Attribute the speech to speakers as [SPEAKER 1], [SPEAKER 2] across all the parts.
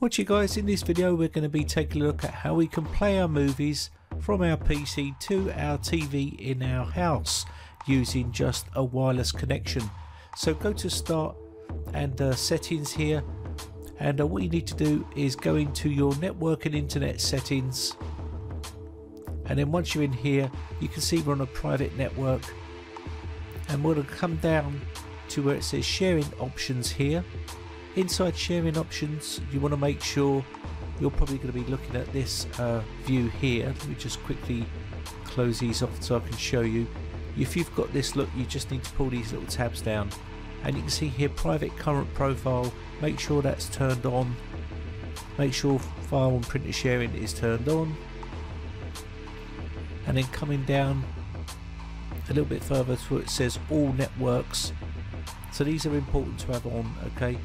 [SPEAKER 1] Watch you guys, in this video we're going to be taking a look at how we can play our movies from our PC to our TV in our house using just a wireless connection. So go to start and uh, settings here and uh, what you need to do is go into your network and internet settings. And then once you're in here you can see we're on a private network. And we're going to come down to where it says sharing options here inside sharing options you want to make sure you're probably going to be looking at this uh, view here. Let me just quickly close these off so I can show you. If you've got this look you just need to pull these little tabs down. And you can see here private current profile make sure that's turned on. Make sure file and printer sharing is turned on. And then coming down a little bit further to it says all networks. So these are important to have on okay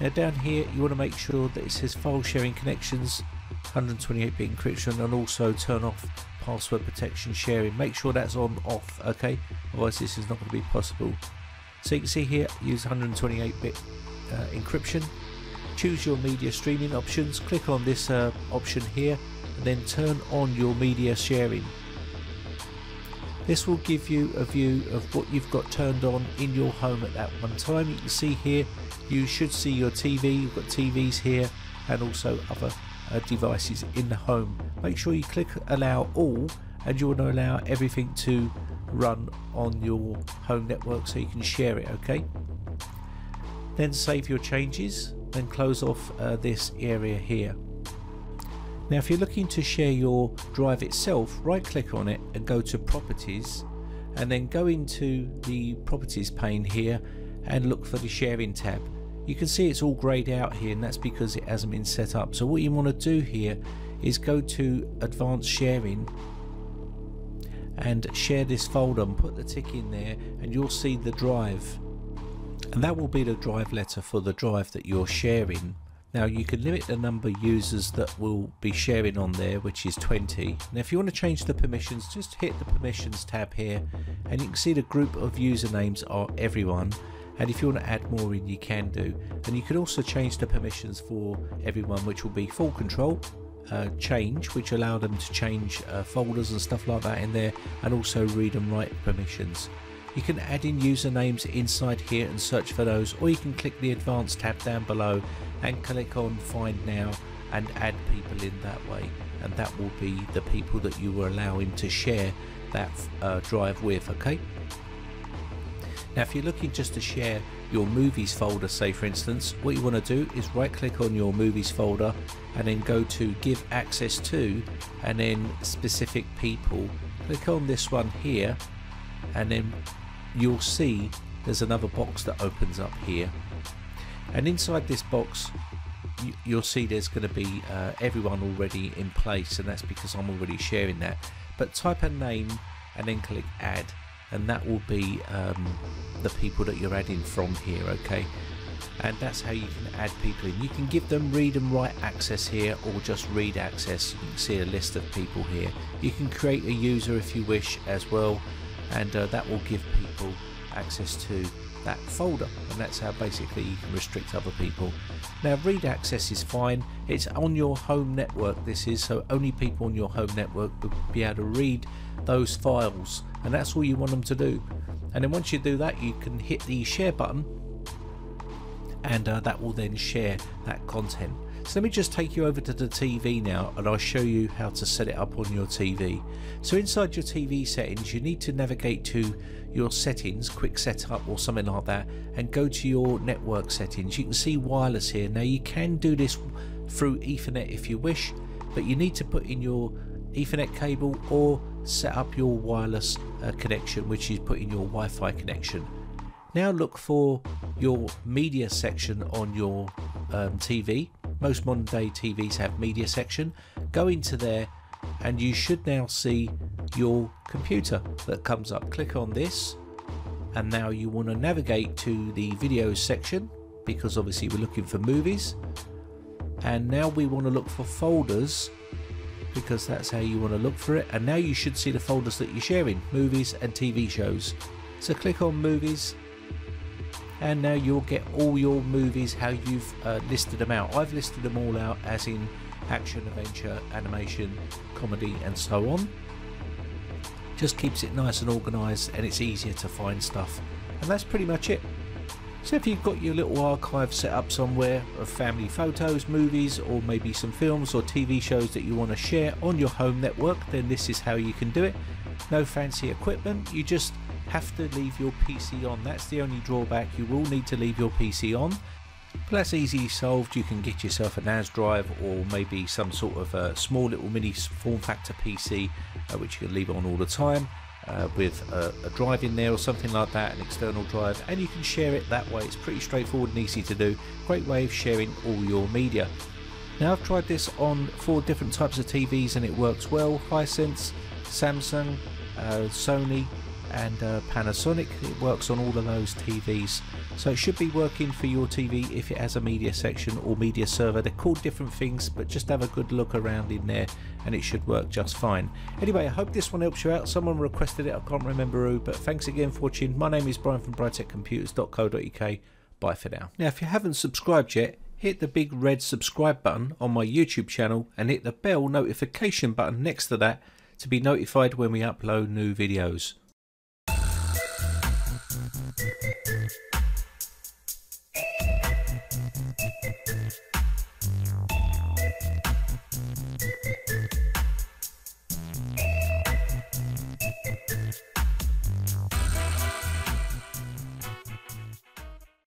[SPEAKER 1] now down here you want to make sure that it says file sharing connections 128-bit encryption and also turn off password protection sharing. Make sure that's on off okay? Otherwise this is not going to be possible. So you can see here use 128-bit uh, encryption. Choose your media streaming options. Click on this uh, option here and then turn on your media sharing. This will give you a view of what you've got turned on in your home at that one time. You can see here, you should see your TV, you've got TVs here and also other uh, devices in the home. Make sure you click allow all and you want to allow everything to run on your home network so you can share it, okay? Then save your changes, then close off uh, this area here. Now if you're looking to share your drive itself, right click on it and go to properties and then go into the properties pane here and look for the sharing tab. You can see it's all greyed out here and that's because it hasn't been set up. So what you want to do here is go to advanced sharing and share this folder and put the tick in there and you'll see the drive and that will be the drive letter for the drive that you're sharing now you can limit the number of users that will be sharing on there which is 20. Now if you want to change the permissions just hit the permissions tab here and you can see the group of usernames are everyone and if you want to add more in you can do. And you can also change the permissions for everyone which will be full control uh, change which allow them to change uh, folders and stuff like that in there and also read and write permissions. You can add in usernames inside here and search for those or you can click the advanced tab down below and click on find now and add people in that way. And that will be the people that you will allow him to share that uh, drive with okay now if you're looking just to share your movies folder say for instance what you want to do is right click on your movies folder and then go to give access to and then specific people. Click on this one here and then you'll see there's another box that opens up here. And inside this box you, will see there's going to be uh, everyone already in place and that's because I'm already sharing that. But type a name and then click add and that will be um, the people that you're adding from here okay? And that's how you can add people in. You can give them read and write access here or just read access. You can see a list of people here. You can create a user if you wish as well and uh, that will give people access to that folder and that's how basically you can restrict other people. Now read access is fine, it's on your home network this is so only people on your home network will be able to read those files and that's all you want them to do and then once you do that you can hit the share button and uh, that will then share that content. So let me just take you over to the TV now and I'll show you how to set it up on your TV. So inside your TV settings you need to navigate to your settings, quick setup or something like that and go to your network settings. You can see wireless here. Now you can do this through Ethernet if you wish but you need to put in your Ethernet cable or set up your wireless uh, connection which is put in your Wi-Fi connection. Now look for your media section on your um, TV most modern day TVs have media section. Go into there and you should now see your computer that comes up. Click on this and now you want to navigate to the videos section because obviously we're looking for movies and now we want to look for folders because that's how you want to look for it and now you should see the folders that you're sharing movies and TV shows so click on movies and now you'll get all your movies how you've uh, listed them out. I've listed them all out as in action, adventure, animation, comedy, and so on. Just keeps it nice and organised and it's easier to find stuff. And that's pretty much it. So if you've got your little archive set up somewhere of family photos, movies, or maybe some films or TV shows that you want to share on your home network, then this is how you can do it. No fancy equipment, you just have to leave your PC on. That's the only drawback. You will need to leave your PC on. But that's easily solved. You can get yourself a NAS drive or maybe some sort of a small little mini form factor PC uh, which you can leave on all the time uh, with a, a, drive in there or something like that, an external drive, and you can share it that way. It's pretty straightforward and easy to do. Great way of sharing all your media. Now I've tried this on four different types of TVs and it works well. Hisense, Samsung, uh, Sony, and uh, Panasonic. It works on all of those TVs. So it should be working for your TV if it has a media section or media server. They're called different things, but just have a good look around in there and it should work just fine. Anyway, I hope this one helps you out. Someone requested it, I can't remember who, but thanks again for watching. My name is Brian from briteccomputers.co.uk. Bye for now. Now, if you haven't subscribed yet, hit the big red subscribe button on my YouTube channel and hit the bell notification button next to that to be notified when we upload new videos. Thank you.